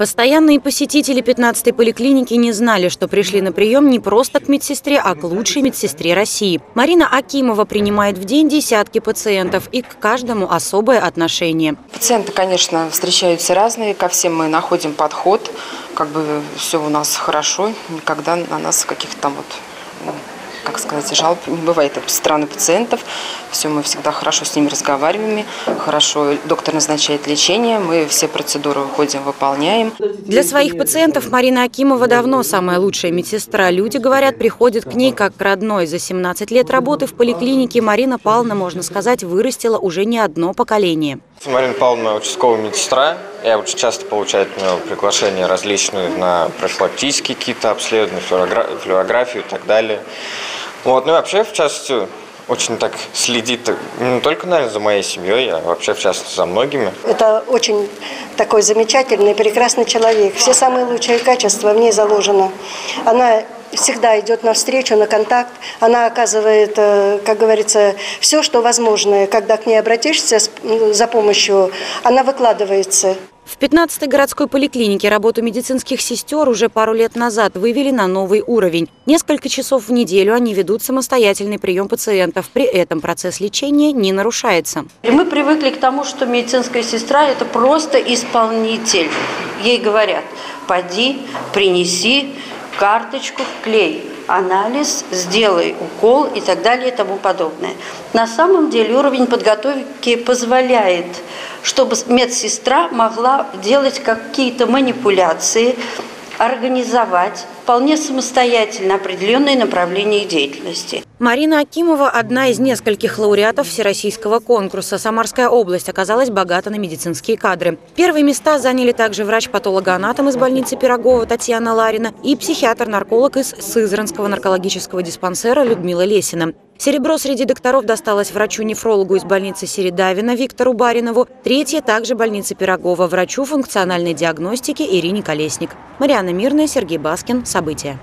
Постоянные посетители 15-й поликлиники не знали, что пришли на прием не просто к медсестре, а к лучшей медсестре России. Марина Акимова принимает в день десятки пациентов и к каждому особое отношение. Пациенты, конечно, встречаются разные, ко всем мы находим подход, как бы все у нас хорошо, никогда на нас каких-то там вот как сказать, жалоб не бывает от стороны пациентов. Все, мы всегда хорошо с ними разговариваем, хорошо доктор назначает лечение, мы все процедуры выходим, выполняем. Для своих пациентов Марина Акимова давно самая лучшая медсестра. Люди, говорят, приходят к ней как к родной. За 17 лет работы в поликлинике Марина Павловна, можно сказать, вырастила уже не одно поколение. Марина Павловна участковая медсестра. Я очень часто получаю от нее приглашения различные на профилактические какие-то обследования, флюорографию и так далее. Вот, ну и вообще, в частности, очень так следит не только, наверное, за моей семьей, а вообще, в частности, за многими. Это очень такой замечательный, прекрасный человек. Все самые лучшие качества в ней заложено. Она всегда идет навстречу, на контакт. Она оказывает, э, как говорится, все, что возможно. Когда к ней обратишься за помощью, она выкладывается. В 15-й городской поликлинике работу медицинских сестер уже пару лет назад вывели на новый уровень. Несколько часов в неделю они ведут самостоятельный прием пациентов. При этом процесс лечения не нарушается. Мы привыкли к тому, что медицинская сестра – это просто исполнитель. Ей говорят, поди, принеси карточку, клей анализ, сделай укол и так далее и тому подобное. На самом деле уровень подготовки позволяет чтобы медсестра могла делать какие-то манипуляции, организовать вполне самостоятельно определенные направления деятельности. Марина Акимова – одна из нескольких лауреатов Всероссийского конкурса. Самарская область оказалась богата на медицинские кадры. Первые места заняли также врач-патологоанатом из больницы Пирогова Татьяна Ларина и психиатр-нарколог из Сызранского наркологического диспансера Людмила Лесина. Серебро среди докторов досталось врачу-нефрологу из больницы Середавина Виктору Баринову. Третье также больницы Пирогова, врачу функциональной диагностики Ирине Колесник. Мариана Мирная, Сергей Баскин. События.